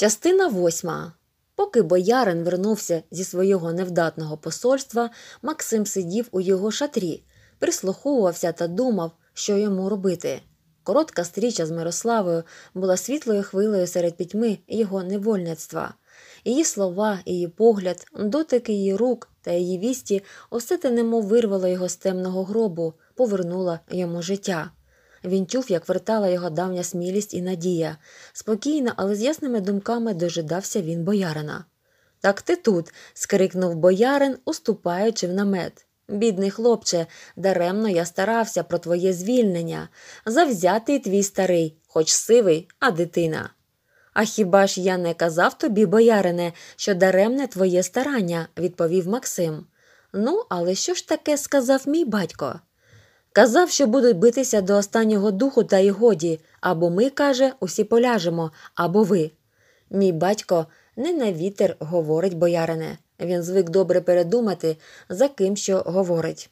Частина восьма. Поки боярин вернувся зі свого невдатного посольства, Максим сидів у його шатрі, прислуховувався та думав, що йому робити. Коротка стріча з Мирославою була світлою хвилею серед пітьми його невольництва. Її слова, її погляд, дотики її рук та її вісті усе те немов вирвало його з темного гробу, повернуло йому життя. Він чув, як вертала його давня смілість і надія. Спокійно, але з ясними думками дожидався він боярина. Так ти тут. скрикнув боярин, уступаючи в намет. Бідний хлопче, даремно я старався про твоє звільнення. Завзятий твій старий, хоч сивий, а дитина. А хіба ж я не казав тобі, боярине, що даремне твоє старання, відповів Максим. Ну, але що ж таке сказав мій батько? Казав, що будуть битися до останнього духу та й годі, або ми, каже, усі поляжемо, або ви. Мій батько не на вітер говорить, боярине. Він звик добре передумати, за ким що говорить.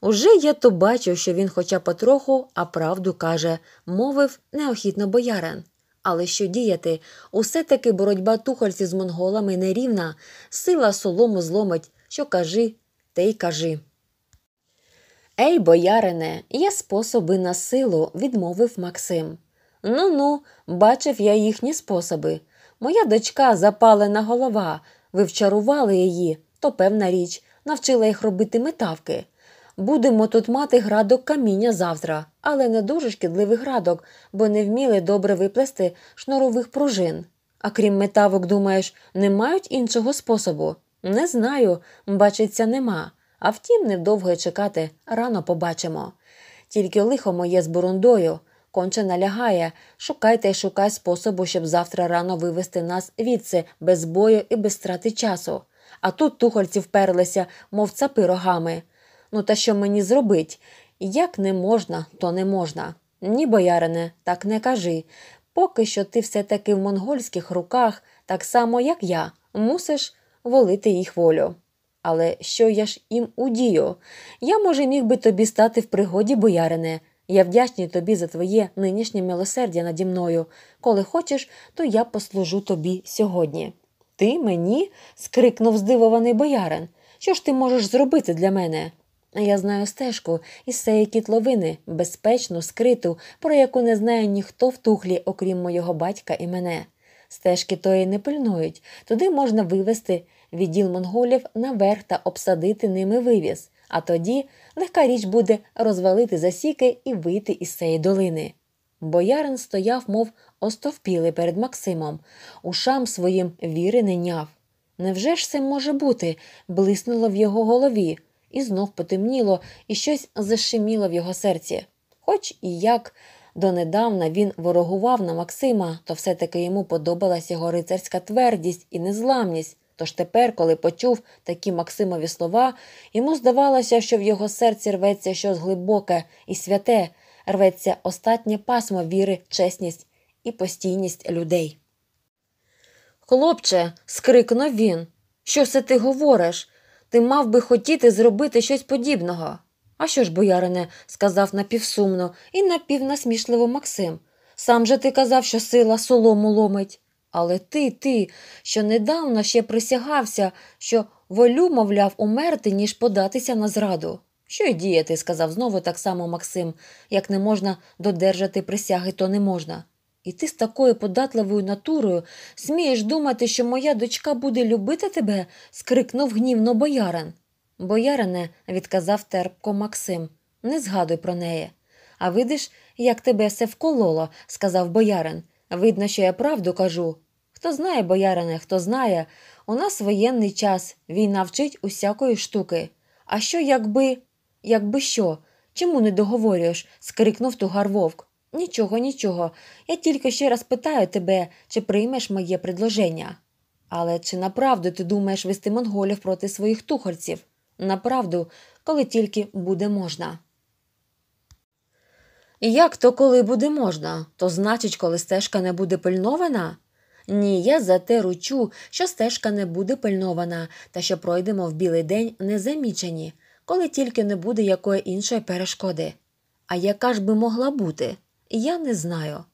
Уже я то бачив, що він хоча потроху, а правду каже, мовив неохітно боярин. Але що діяти? Усе таки боротьба тухольців з монголами нерівна, сила солому зломить, що кажи, те й кажи. Ей, боярине, є способи на силу, відмовив Максим. Ну ну, бачив я їхні способи. Моя дочка запалена голова, ви вчарували її, то певна річ, навчила їх робити метавки. Будемо тут мати градок каміння завтра, але не дуже шкідливий градок, бо не вміли добре виплести шнурових пружин. А крім метавок, думаєш, не мають іншого способу? Не знаю, бачиться, нема. А втім, невдовго й чекати, рано побачимо. Тільки лихо моє з бурундою, конче налягає, шукайте й шукай способу, щоб завтра рано вивести нас відси без бою і без страти часу. А тут тухольці вперлися, мов цапи рогами. Ну, та що мені зробить? Як не можна, то не можна. Ні, боярине, так не кажи. Поки що ти все таки в монгольських руках, так само, як я, мусиш волити їх волю. Але що я ж їм удію? Я, може, міг би тобі стати в пригоді, боярине. Я вдячний тобі за твоє нинішнє милосердя наді мною. Коли хочеш, то я послужу тобі сьогодні. Ти мені? скрикнув здивований боярин. Що ж ти можеш зробити для мене? Я знаю стежку із цієї кітловини, безпечну, скриту, про яку не знає ніхто в тухлі, окрім мого батька і мене. Стежки тої не пильнують, туди можна вивести відділ монголів наверх та обсадити ними вивіз, а тоді легка річ буде розвалити засіки і вийти із цієї долини. Боярин стояв, мов остовпілий перед Максимом, ушам своїм віри не няв. Невже ж це може бути? блиснуло в його голові, і знов потемніло, і щось зашиміло в його серці. Хоч і як донедавна він ворогував на Максима, то все таки йому подобалась його рицарська твердість і незламність. Тож тепер, коли почув такі Максимові слова, йому здавалося, що в його серці рветься щось глибоке і святе, рветься остатнє пасмо віри, чесність і постійність людей. Хлопче, скрикнув він, що це ти говориш? Ти мав би хотіти зробити щось подібного. А що ж, боярине, сказав напівсумно і напівнасмішливо Максим. Сам же ти казав, що сила солому ломить. Але ти, ти, що недавно ще присягався, що волю, мовляв, умерти, ніж податися на зраду. Що й діяти, сказав знову так само Максим, як не можна додержати присяги, то не можна. І ти з такою податливою натурою смієш думати, що моя дочка буде любити тебе? скрикнув гнівно боярин. Боярине, відказав терпко Максим, не згадуй про неї. А видиш, як тебе все вкололо, сказав боярин. Видно, що я правду кажу. Хто знає, боярине, хто знає, у нас воєнний час, війна вчить усякої штуки. А що, якби. Якби що? Чому не договорюєш? скрикнув тугар вовк. Нічого, нічого. Я тільки ще раз питаю тебе, чи приймеш моє предложення. Але чи направду ти думаєш вести монголів проти своїх тухольців? Направду, коли тільки буде можна. Як то коли буде можна, то значить, коли стежка не буде пильнована? Ні, я за те ручу, що стежка не буде пильнована та що пройдемо в білий день незамічені, коли тільки не буде якої іншої перешкоди. А яка ж би могла бути? Я не знаю.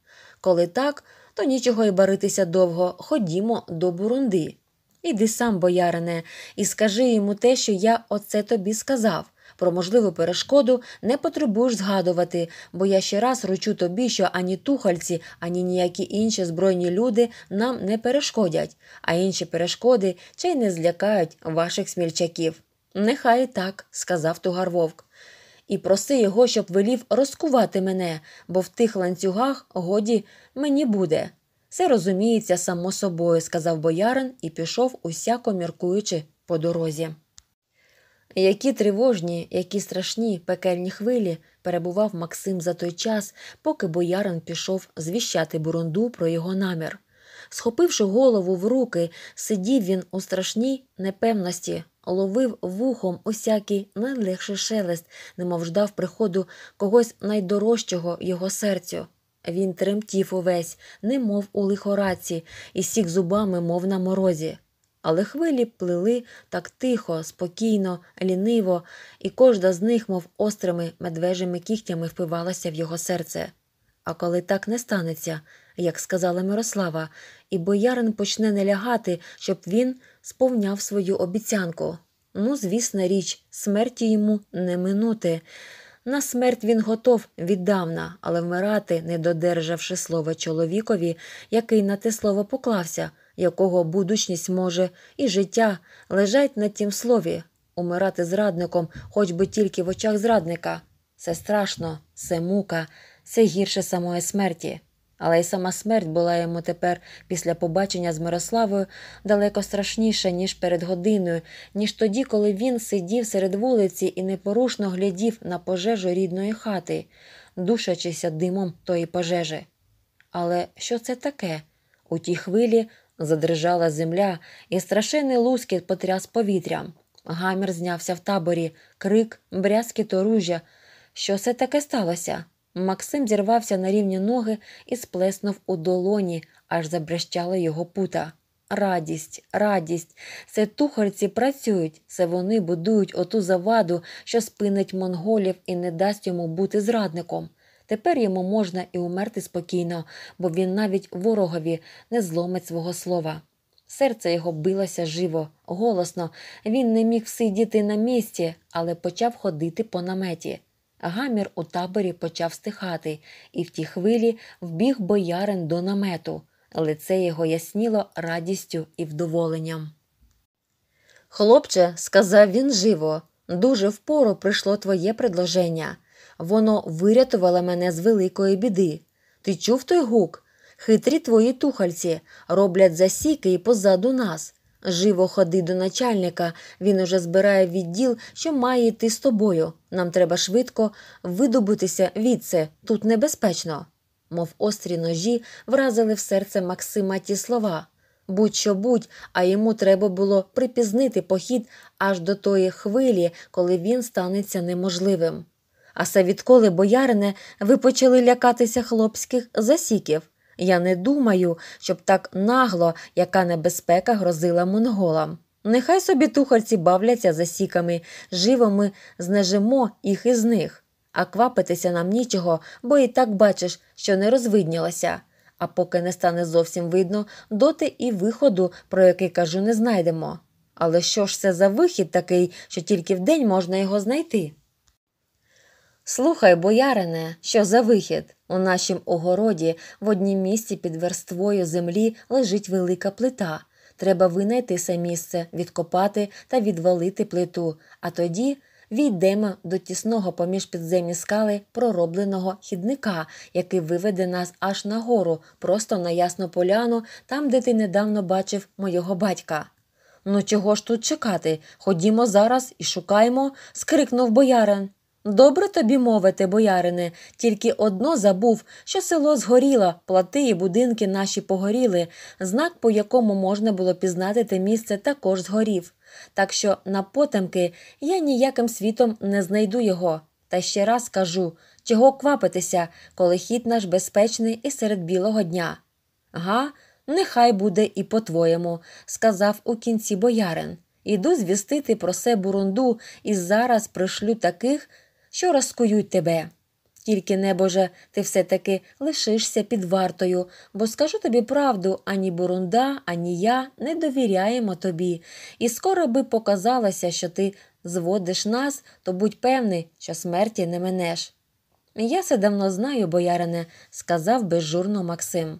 Коли так, то нічого й баритися довго, ходімо до бурунди. Іди сам, боярине, і скажи йому те, що я оце тобі сказав. Про можливу перешкоду не потребуєш згадувати, бо я ще раз ручу тобі, що ані тухальці, ані ніякі інші збройні люди нам не перешкодять, а інші перешкоди чи й не злякають ваших смільчаків. Нехай так, сказав тугар вовк. І проси його, щоб велів розкувати мене, бо в тих ланцюгах годі мені буде. Все розуміється само собою, сказав боярин і пішов, усяко міркуючи по дорозі. Які тривожні, які страшні пекельні хвилі перебував Максим за той час, поки боярин пішов звіщати бурунду про його намір. Схопивши голову в руки, сидів він у страшній непевності, ловив вухом усякий найлегший шелест, немов ждав приходу когось найдорожчого його серцю. Він тремтів увесь, немов у лихораці, і сік зубами, мов на морозі. Але хвилі плили так тихо, спокійно, ліниво, і кожна з них, мов острими медвежими кігтями, впивалася в його серце. А коли так не станеться, як сказала Мирослава, і боярин почне не лягати, щоб він сповняв свою обіцянку. Ну, звісна річ, смерті йому не минути. На смерть він готов віддавна, але вмирати, не додержавши слова чоловікові, який на те слово поклався, якого будучність може, і життя лежать на тім слові, умирати зрадником, хоч би тільки в очах зрадника. Це страшно, це мука, це гірше самої смерті. Але й сама смерть була йому тепер після побачення з Мирославою далеко страшніша, ніж перед годиною, ніж тоді, коли він сидів серед вулиці і непорушно глядів на пожежу рідної хати, душачися димом тої пожежі. Але що це таке? У тій хвилі задрижала земля, і страшенний лускіт потряс повітрям. Гамір знявся в таборі, крик, брязкіт оружжя. Що це таке сталося? Максим зірвався на рівні ноги і сплеснув у долоні, аж забрещали його пута. Радість, радість, це тухарці працюють, це вони будують оту заваду, що спинить монголів і не дасть йому бути зрадником. Тепер йому можна і умерти спокійно, бо він навіть ворогові не зломить свого слова. Серце його билося живо, голосно, він не міг всидіти на місці, але почав ходити по наметі. Гамір у таборі почав стихати, і в ті хвилі вбіг боярин до намету. Лице його ясніло радістю і вдоволенням. Хлопче, сказав він живо, дуже впору прийшло твоє предложення. Воно вирятувало мене з великої біди. Ти чув той гук? Хитрі твої тухальці роблять засіки і позаду нас. Живо ходи до начальника, він уже збирає відділ, що має йти з тобою. Нам треба швидко видобутися від це, тут небезпечно. Мов острі ножі вразили в серце Максима ті слова. Будь-що будь, а йому треба було припізнити похід аж до тої хвилі, коли він станеться неможливим. А це відколи, боярине, ви почали лякатися хлопських засіків. Я не думаю, щоб так нагло, яка небезпека грозила монголам. Нехай собі тухарці бавляться засіками, живо ми знежимо їх із них. А квапитися нам нічого, бо і так бачиш, що не розвиднілося. А поки не стане зовсім видно, доти і виходу, про який кажу, не знайдемо. Але що ж це за вихід такий, що тільки вдень можна його знайти? Слухай, боярине, що за вихід? У нашім огороді в однім місці під верствою землі лежить велика плита. Треба винайти це місце, відкопати та відвалити плиту, а тоді війдемо до тісного поміж підземні скали проробленого хідника, який виведе нас аж на гору, просто на ясну поляну, там, де ти недавно бачив мого батька. Ну, чого ж тут чекати? Ходімо зараз і шукаємо, скрикнув боярин. Добре тобі мовити, боярине, тільки одно забув, що село згоріло, плати і будинки наші погоріли, знак, по якому можна було пізнати те місце, також згорів. Так що на потемки я ніяким світом не знайду його. Та ще раз кажу, чого квапитися, коли хід наш безпечний і серед білого дня. Га, нехай буде і по-твоєму, сказав у кінці боярин. Іду звістити про се бурунду і зараз пришлю таких що розкують тебе. Тільки, небоже, ти все таки лишишся під вартою, бо скажу тобі правду, ані Бурунда, ані я не довіряємо тобі, і скоро би показалося, що ти зводиш нас, то будь певний, що смерті не минеш. Я це давно знаю, боярине, сказав безжурно Максим.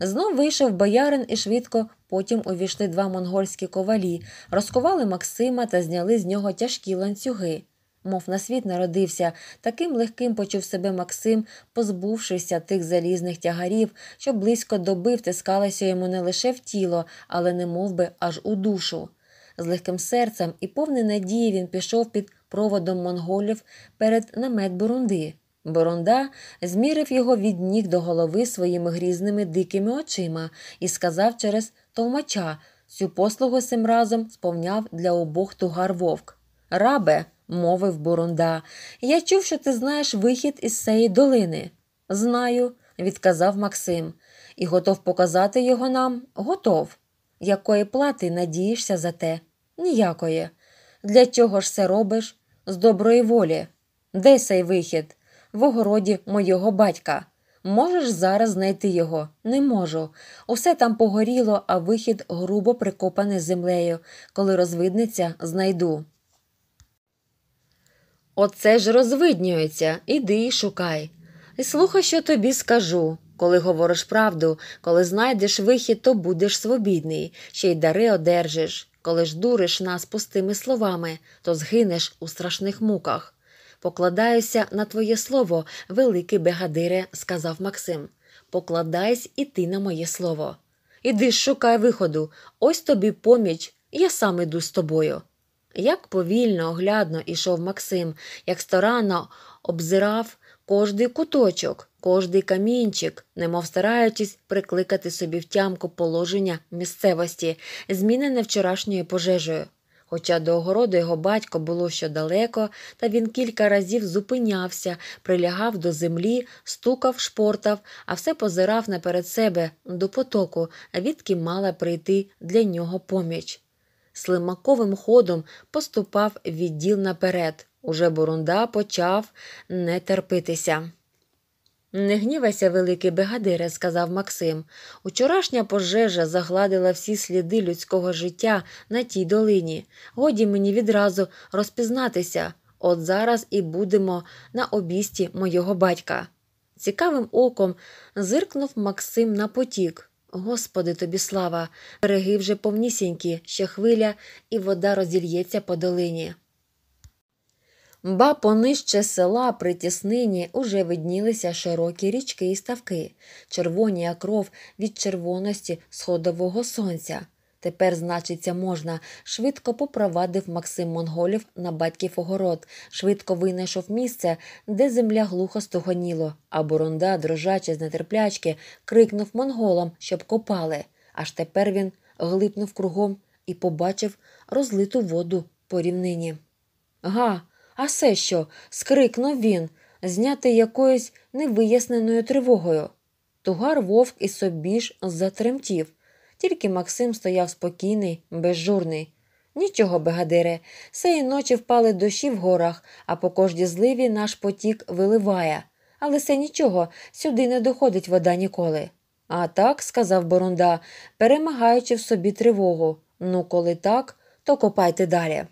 Знов вийшов боярин і швидко потім увійшли два монгольські ковалі, розкували Максима та зняли з нього тяжкі ланцюги. Мов на світ народився, таким легким почув себе Максим, позбувшися тих залізних тягарів, що близько доби втискалися йому не лише в тіло, але не мов би, аж у душу. З легким серцем і повний надії він пішов під проводом монголів перед намет Бурунди. Борунда змірив його від ніг до голови своїми грізними дикими очима і сказав через товмача цю послугу цим разом сповняв для обох тугар вовк. Рабе, мовив Бурунда, я чув, що ти знаєш вихід із цієї долини. Знаю, відказав Максим, і готов показати його нам готов. Якої плати надієшся за те? Ніякої. Для чого ж це робиш? З доброї волі. Де цей вихід? В огороді мого батька. Можеш зараз знайти його? Не можу. Усе там погоріло, а вихід грубо прикопаний землею. Коли розвиднеться, знайду. Оце ж розвиднюється, іди і шукай. І слухай, що тобі скажу. Коли говориш правду, коли знайдеш вихід, то будеш свобідний, ще й дари одержиш. Коли ж дуриш нас пустими словами, то згинеш у страшних муках. Покладаюся на твоє слово, великий бегадире, сказав Максим. Покладайся і ти на моє слово. Іди шукай виходу, ось тобі поміч, я сам іду з тобою. Як повільно, оглядно ішов Максим, як старанно обзирав кожний куточок, кожний камінчик, немов стараючись прикликати собі втямку положення місцевості, змінене вчорашньою пожежею. Хоча до огороду його батько було ще далеко, та він кілька разів зупинявся, прилягав до землі, стукав, шпортав, а все позирав наперед себе до потоку, відки мала прийти для нього поміч. Слимаковим ходом поступав відділ наперед. Уже Бурунда почав не терпитися. Не гнівайся, великий бегадире, сказав Максим. Учорашня пожежа загладила всі сліди людського життя на тій долині. Годі мені відразу розпізнатися. От зараз і будемо на обісті мого батька. Цікавим оком зиркнув Максим на потік. Господи тобі слава, береги вже повнісінькі, ще хвиля, і вода розільється по долині. Ба понижче села при тіснині уже виднілися широкі річки і ставки, червоні як кров від червоності сходового сонця. Тепер, значиться, можна, швидко попровадив Максим Монголів на батьків огород, швидко винайшов місце, де земля глухо стогоніло, а Бурунда, дрожачи з нетерплячки, крикнув монголам, щоб копали. Аж тепер він глипнув кругом і побачив розлиту воду по рівнині. Га, а це що? скрикнув він, знятий якоюсь невиясненою тривогою. Тугар вовк і собі ж затремтів. Тільки Максим стояв спокійний, безжурний. Нічого, бегадире, сеї ночі впали дощі в горах, а по кожній зливі наш потік виливає. Але це нічого, сюди не доходить вода ніколи. А так, сказав Борунда, перемагаючи в собі тривогу. Ну, коли так, то копайте далі.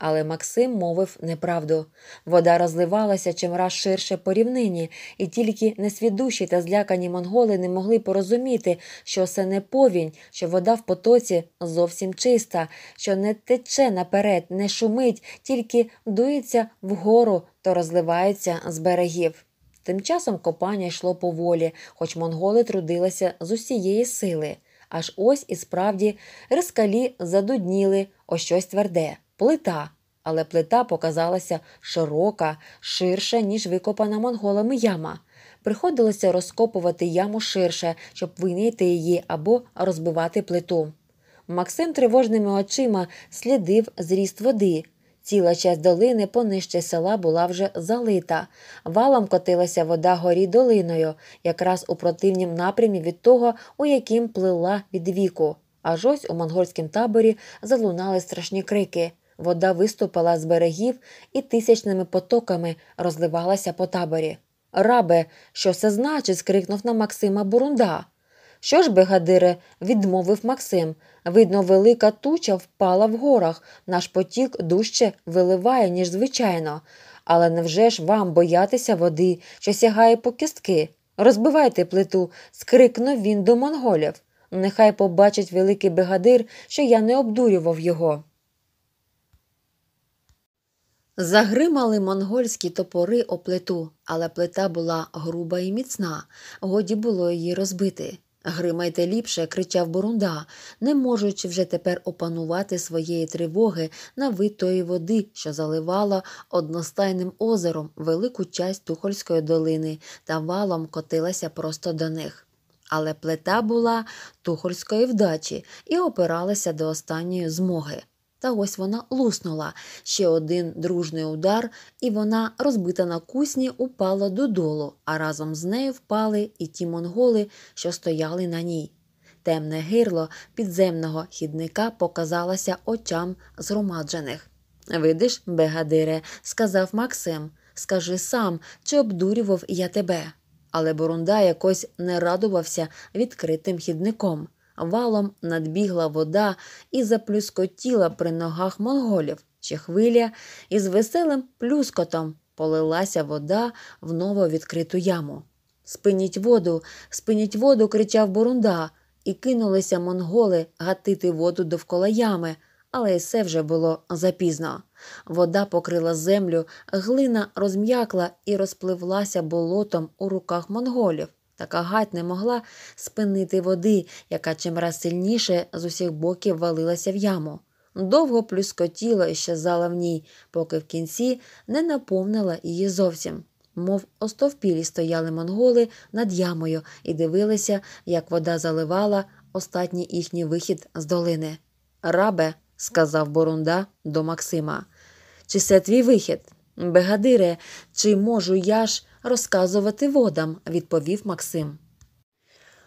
Але Максим мовив неправду. Вода розливалася чимраз ширше по рівнині, і тільки несвідущі та злякані монголи не могли порозуміти, що це не повінь, що вода в потоці зовсім чиста, що не тече наперед, не шумить, тільки дується вгору то розливається з берегів. Тим часом копання йшло поволі, хоч монголи трудилися з усієї сили. Аж ось і справді рискалі задудніли о щось тверде плита, але плита показалася широка, ширша, ніж викопана монголами яма. Приходилося розкопувати яму ширше, щоб винайти її або розбивати плиту. Максим тривожними очима слідив зріст води. Ціла часть долини понижче села була вже залита. Валом котилася вода горі долиною, якраз у противнім напрямі від того, у яким плила від віку. Аж ось у монгольському таборі залунали страшні крики. Вода виступила з берегів і тисячними потоками розливалася по таборі. Рабе, що це значить? скрикнув на Максима Бурунда. Що ж, бегадире, відмовив Максим. Видно, велика туча впала в горах, наш потік дужче виливає, ніж звичайно. Але невже ж вам боятися води, що сягає по кістки? Розбивайте плиту, скрикнув він до монголів. Нехай побачить великий бегадир, що я не обдурював його. Загримали монгольські топори о плиту, але плита була груба і міцна, годі було її розбити. Гримайте ліпше, кричав Бурунда, не можучи вже тепер опанувати своєї тривоги на вид тої води, що заливала одностайним озером велику часть Тухольської долини та валом котилася просто до них. Але плита була тухольської вдачі і опиралася до останньої змоги. Та ось вона луснула ще один дружний удар, і вона, розбита на кусні, упала додолу, а разом з нею впали і ті монголи, що стояли на ній. Темне гирло підземного хідника показалося очам згромаджених. Видиш, бегадире, сказав Максим, скажи сам, чи обдурював я тебе. Але Бурунда якось не радувався відкритим хідником валом надбігла вода і заплюскотіла при ногах монголів, чи хвиля із веселим плюскотом полилася вода в нововідкриту яму. Спиніть воду, спиніть воду, кричав Бурунда, і кинулися монголи гатити воду довкола ями, але й все вже було запізно. Вода покрила землю, глина розм'якла і розпливлася болотом у руках монголів. Така гать не могла спинити води, яка чимраз сильніше з усіх боків валилася в яму. Довго плюскотіла і щезала в ній, поки в кінці не наповнила її зовсім. Мов остовпілі стояли монголи над ямою і дивилися, як вода заливала остатній їхній вихід з долини. Рабе, сказав Борунда до Максима, чи це твій вихід? Бегадире, чи можу я ж розказувати водам, відповів Максим.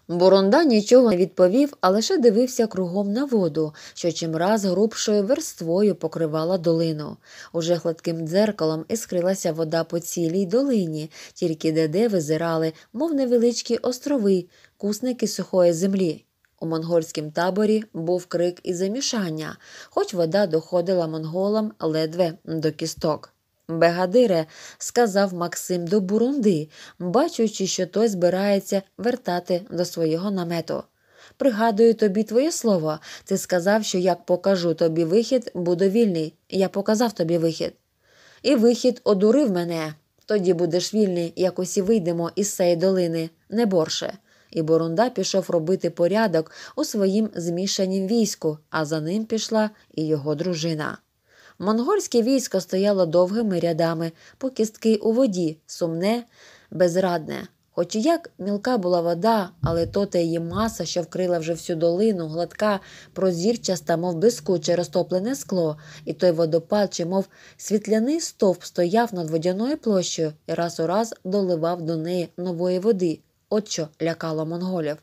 Борунда нічого не відповів, а лише дивився кругом на воду, що чимраз грубшою верствою покривала долину. Уже гладким дзеркалом іскрилася вода по цілій долині, тільки де-де визирали, мов невеличкі острови, кусники сухої землі. У монгольськім таборі був крик і замішання, хоч вода доходила монголам ледве до кісток. Бегадире, сказав Максим до Бурунди, бачучи, що той збирається вертати до свого намету. Пригадую тобі твоє слово. Ти сказав, що як покажу тобі вихід, буду вільний. Я показав тобі вихід. І вихід одурив мене. Тоді будеш вільний, як усі вийдемо із цієї долини, не борше. І Борунда пішов робити порядок у своїм змішанім війську, а за ним пішла і його дружина. Монгольське військо стояло довгими рядами, по кістки у воді, сумне, безрадне. Хоч і як мілка була вода, але то та її маса, що вкрила вже всю долину, гладка, прозірчаста, мов блискуче розтоплене скло, і той водопад, чи мов світляний стовп стояв над водяною площею і раз у раз доливав до неї нової води. От що лякало монголів.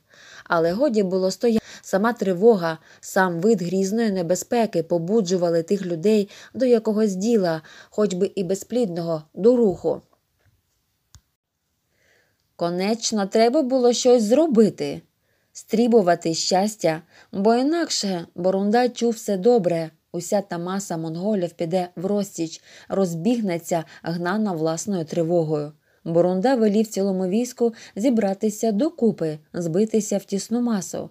Але годі було стояти. Сама тривога, сам вид грізної небезпеки побуджували тих людей до якогось діла, хоч би і безплідного, до руху. Конечно, треба було щось зробити, стрібувати щастя, бо інакше Борунда чув все добре. Уся та маса монголів піде в розтіч, розбігнеться, гнана власною тривогою. Борунда велів цілому війську зібратися докупи, збитися в тісну масу.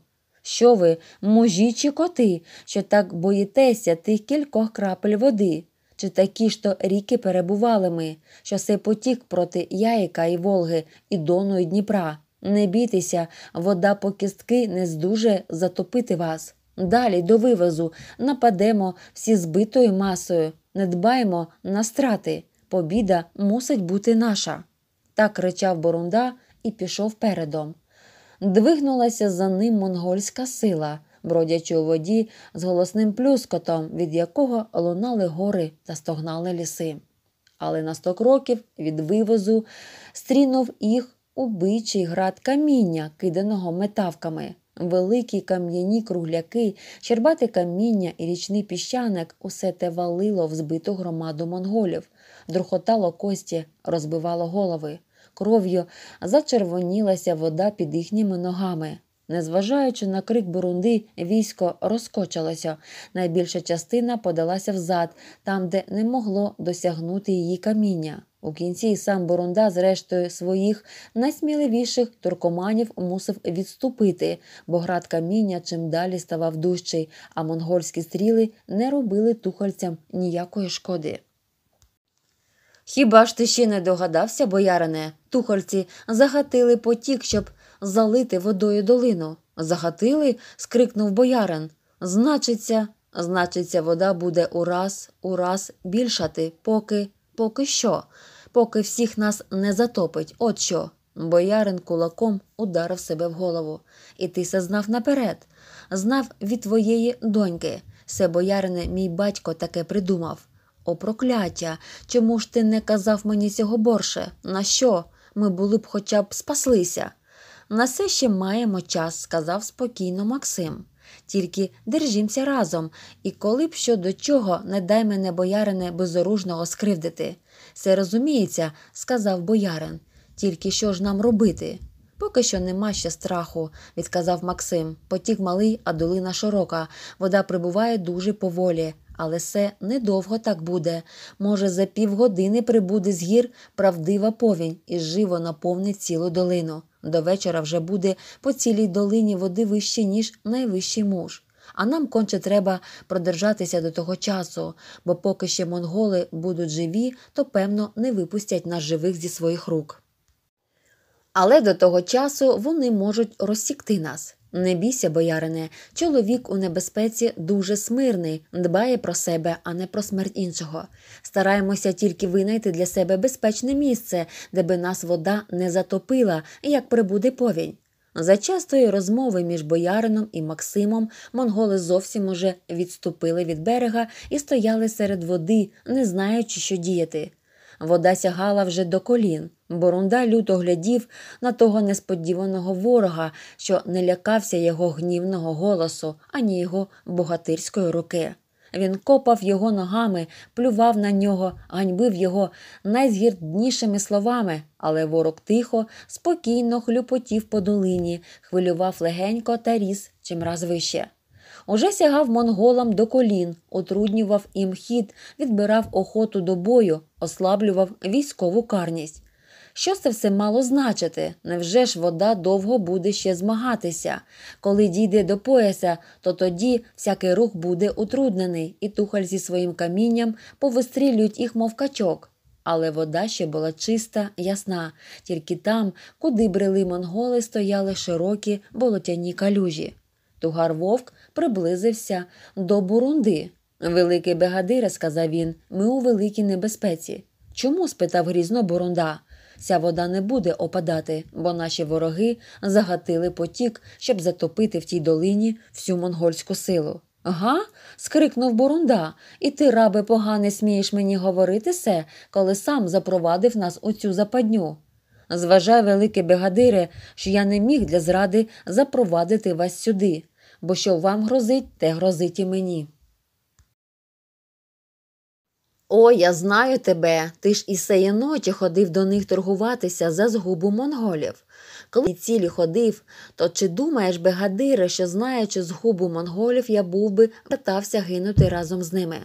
Що ви, мужі чи коти, що так боїтеся тих кількох крапель води? Чи такі ж то ріки перебували ми, що сей потік проти Яїка і Волги, і Дону і Дніпра? Не бійтеся, вода по кістки не здуже затопити вас. Далі до вивозу нападемо всі збитою масою, не дбаймо на страти. Побіда мусить бути наша. Так кричав Борунда і пішов передом. Двигнулася за ним монгольська сила, бродячи у воді з голосним плюскотом, від якого лунали гори та стогнали ліси. Але на сто кроків від вивозу стрінув їх убичий град каміння, киданого метавками. Великі кам'яні кругляки, щербате каміння і річний піщаник усе те валило в збиту громаду монголів, друхотало кості, розбивало голови. Кров'ю, зачервонілася вода під їхніми ногами. Незважаючи на крик бурунди, військо розкочилося. Найбільша частина подалася взад, там, де не могло досягнути її каміння. У кінці сам Бурунда, зрештою своїх найсміливіших туркоманів мусив відступити, бо град каміння чим далі ставав дужчий, а монгольські стріли не робили тухольцям ніякої шкоди. Хіба ж ти ще не догадався, боярине? Тухольці загатили потік, щоб залити водою долину. Загатили? скрикнув боярин. Значиться, значиться, вода буде ураз, ураз більшати, поки, поки що, поки всіх нас не затопить. От що. Боярин кулаком ударив себе в голову. І ти се знав наперед. Знав від твоєї доньки. Се, боярине, мій батько таке придумав. О, прокляття! Чому ж ти не казав мені цього борше? На що? Ми були б хоча б спаслися. На все ще маємо час, сказав спокійно Максим. Тільки держімся разом, і коли б що до чого, не дай мене, боярине, безоружного скривдити. Все розуміється, сказав боярин. Тільки що ж нам робити? Поки що нема ще страху, відказав Максим. Потік малий, а долина широка. Вода прибуває дуже поволі, але все недовго так буде. Може, за півгодини прибуде з гір правдива повінь і живо наповнить цілу долину. До вечора вже буде по цілій долині води вище, ніж найвищий муж. А нам конче треба продержатися до того часу, бо поки ще монголи будуть живі, то певно не випустять нас живих зі своїх рук. Але до того часу вони можуть розсікти нас. Не бійся, боярине, чоловік у небезпеці дуже смирний, дбає про себе, а не про смерть іншого. Стараємося тільки винайти для себе безпечне місце, де би нас вода не затопила, як прибуде повінь. За частої розмови між боярином і Максимом монголи зовсім уже відступили від берега і стояли серед води, не знаючи, що діяти. Вода сягала вже до колін. Борунда люто глядів на того несподіваного ворога, що не лякався його гнівного голосу, ані його богатирської руки. Він копав його ногами, плював на нього, ганьбив його найзгірднішими словами, але ворог тихо, спокійно хлюпотів по долині, хвилював легенько та ріс чимраз вище. Уже сягав монголам до колін, утруднював їм хід, відбирав охоту до бою, ослаблював військову карність. Що це все мало значити? Невже ж вода довго буде ще змагатися? Коли дійде до пояса, то тоді всякий рух буде утруднений, і тухаль зі своїм камінням повистрілюють їх, мов качок. Але вода ще була чиста, ясна, тільки там, куди брели монголи, стояли широкі болотяні калюжі. Тугар вовк приблизився до бурунди. Великий бегадире, сказав він, ми у великій небезпеці. Чому? спитав грізно бурунда. Ця вода не буде опадати, бо наші вороги загатили потік, щоб затопити в тій долині всю монгольську силу. Га? скрикнув Бурунда, і ти, рабе, погане, смієш мені говорити се, коли сам запровадив нас у цю западню. Зважай, велике бегадире, що я не міг для зради запровадити вас сюди, бо що вам грозить, те грозить і мені. О, я знаю тебе. Ти ж і сеє ночі ходив до них торгуватися за згубу монголів. Коли цілі ходив, то чи думаєш, бегадире, що знаючи згубу монголів, я був би питався гинути разом з ними?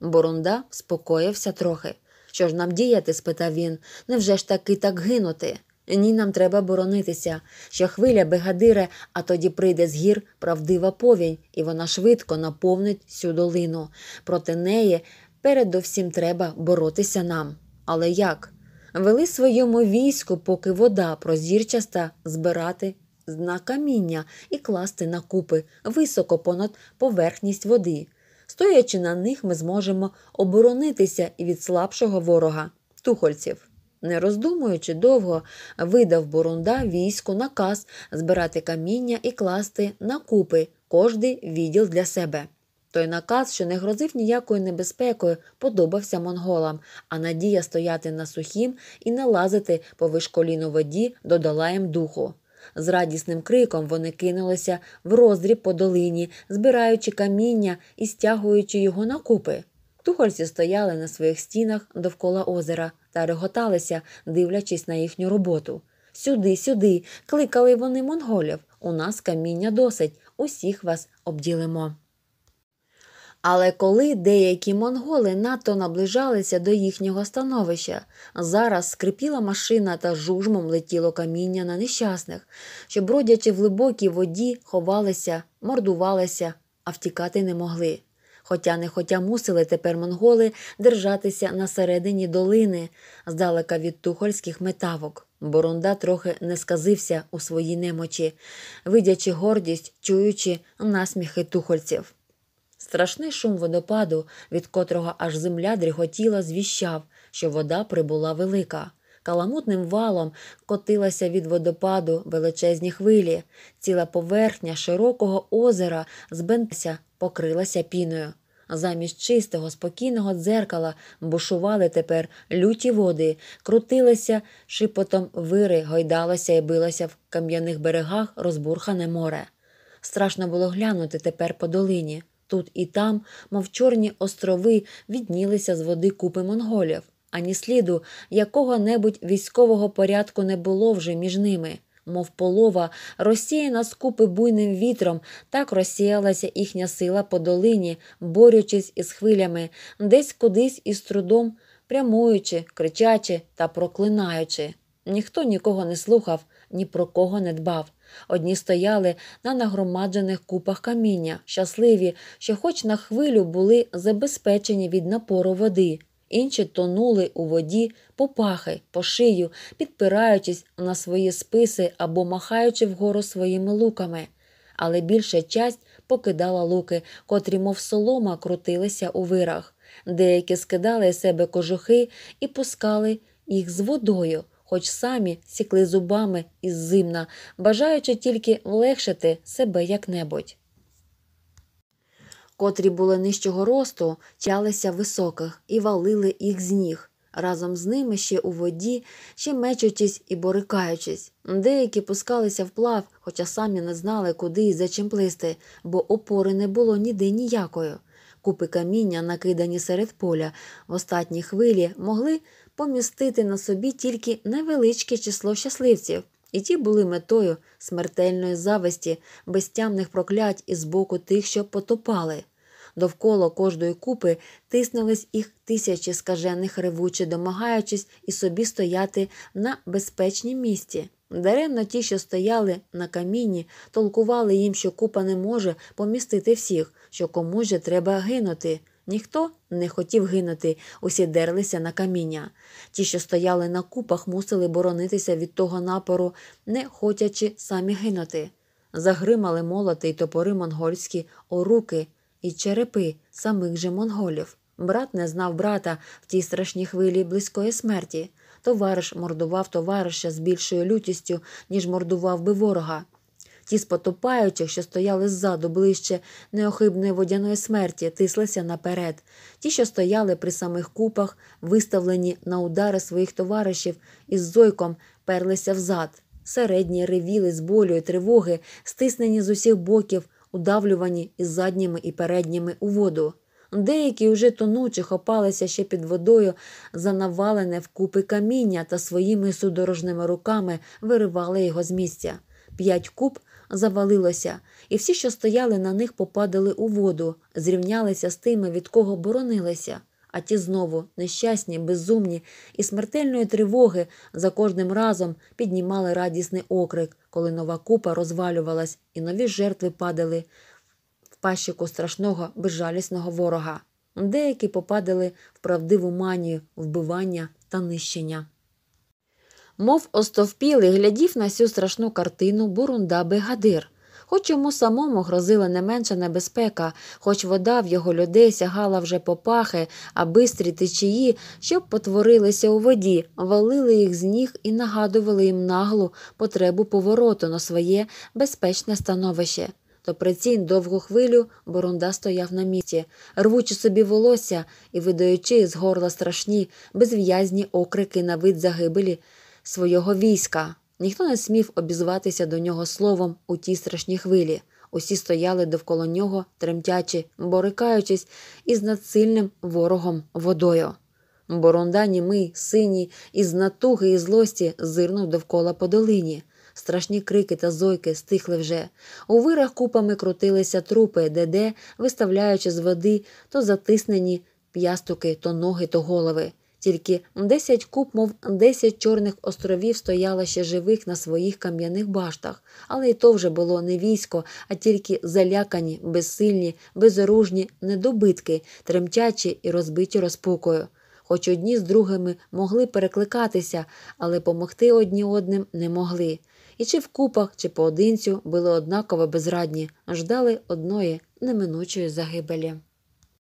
Борунда спокоївся трохи. Що ж нам діяти? спитав він. Невже ж таки так гинути? Ні, нам треба боронитися. Що хвиля бегадире, а тоді прийде з гір правдива повінь, і вона швидко наповнить цю долину. Проти неї передовсім треба боротися нам. Але як? Вели своєму війську, поки вода прозірчаста, збирати на каміння і класти на купи високо понад поверхність води. Стоячи на них, ми зможемо оборонитися і від слабшого ворога тухольців. Не роздумуючи довго, видав Бурунда війську наказ збирати каміння і класти на купи кожний відділ для себе. Той наказ, що не грозив ніякою небезпекою, подобався монголам, а надія стояти на сухім і не лазити по вишколіну воді додала їм духу. З радісним криком вони кинулися в роздріб по долині, збираючи каміння і стягуючи його на купи. Тухольці стояли на своїх стінах довкола озера, та реготалися, дивлячись на їхню роботу. Сюди, сюди, кликали вони монголів. У нас каміння досить, усіх вас обділимо. Але коли деякі монголи надто наближалися до їхнього становища, зараз скрипіла машина та жужмом летіло каміння на нещасних, що, бродячи в глибокій воді, ховалися, мордувалися, а втікати не могли. Хотя мусили тепер монголи держатися на середині долини, здалека від тухольських метавок. Борунда трохи не сказився у своїй немочі, видячи гордість, чуючи насміхи тухольців. Страшний шум водопаду, від котрого аж земля дріготіла, звіщав, що вода прибула велика. Каламутним валом котилася від водопаду величезні хвилі, ціла поверхня широкого озера збентася, покрилася піною. Замість чистого, спокійного дзеркала бушували тепер люті води, крутилися шипотом вири, гойдалося і билося в кам'яних берегах розбурхане море. Страшно було глянути тепер по долині. Тут і там, мов чорні острови, віднілися з води купи монголів, ані сліду якого-небудь військового порядку не було вже між ними. Мов полова, розсіяна з купи буйним вітром, так розсіялася їхня сила по долині, борючись із хвилями, десь кудись із трудом, прямуючи, кричачи та проклинаючи. Ніхто нікого не слухав, ні про кого не дбав. Одні стояли на нагромаджених купах каміння, щасливі, що хоч на хвилю були забезпечені від напору води, інші тонули у воді по пахи, по шию, підпираючись на свої списи або махаючи вгору своїми луками. Але більша часть покидала луки, котрі, мов солома, крутилися у вирах. Деякі скидали себе кожухи і пускали їх з водою хоч самі сікли зубами із зимна, бажаючи тільки влегшити себе як-небудь. Котрі були нижчого росту, тялися високих і валили їх з ніг. Разом з ними ще у воді, ще мечучись і борикаючись. Деякі пускалися вплав, хоча самі не знали, куди і за чим плисти, бо опори не було ніде ніякої. Купи каміння, накидані серед поля, в остатній хвилі могли помістити на собі тільки невеличке число щасливців, і ті були метою смертельної зависті, безтямних проклять із боку тих, що потопали. Довкола кожної купи тиснулись їх тисячі скажених ревуче, домагаючись і собі стояти на безпечнім місці. Даремно ті, що стояли на камінні, толкували їм, що купа не може помістити всіх, що комусь же треба гинути. Ніхто не хотів гинути, усі дерлися на каміння. Ті, що стояли на купах, мусили боронитися від того напору, не хотячи самі гинути. Загримали молоти й топори монгольські оруки і черепи самих же монголів. Брат не знав брата в тій страшній хвилі близької смерті. Товариш мордував товариша з більшою лютістю, ніж мордував би ворога. Ті з потопаючих, що стояли ззаду ближче неохибної водяної смерті, тислися наперед. Ті, що стояли при самих купах, виставлені на удари своїх товаришів, із зойком перлися взад. Середні ревіли з болю і тривоги, стиснені з усіх боків, удавлювані із задніми і передніми у воду. Деякі уже тонучі хопалися ще під водою за навалене вкупи каміння та своїми судорожними руками виривали його з місця. П'ять куб завалилося, і всі, що стояли на них, попадали у воду, зрівнялися з тими, від кого боронилися. А ті знову, нещасні, безумні і смертельної тривоги за кожним разом піднімали радісний окрик, коли нова купа розвалювалась, і нові жертви падали в пащику страшного безжалісного ворога. Деякі попадали в правдиву манію, вбивання та нищення. Мов остовпілий, глядів на цю страшну картину бурунда Бегадир. Хоч йому самому грозила не менша небезпека, хоч вода в його людей сягала вже по пахи, а бистрі течії, щоб потворилися у воді, валили їх з ніг і нагадували їм наглу потребу повороту на своє безпечне становище. То при цій довгу хвилю Борунда стояв на місці, рвучи собі волосся і видаючи з горла страшні, безв'язні окрики на вид загибелі свого війська. Ніхто не смів обізватися до нього словом у тій страшній хвилі. Усі стояли довкола нього, тремтячи, борикаючись із надсильним ворогом водою. Боронда німий, синій, із натуги і злості зирнув довкола по долині. Страшні крики та зойки стихли вже. У вирах купами крутилися трупи, де-де, виставляючи з води то затиснені п'ястуки, то ноги, то голови. Тільки десять куб, мов десять чорних островів стояло ще живих на своїх кам'яних баштах, але й то вже було не військо, а тільки залякані, безсильні, безоружні недобитки, тремтячі і розбиті розпукою. Хоч одні з другими могли перекликатися, але помогти одні одним не могли. І чи в купах, чи поодинцю були однаково безрадні, ждали одної неминучої загибелі.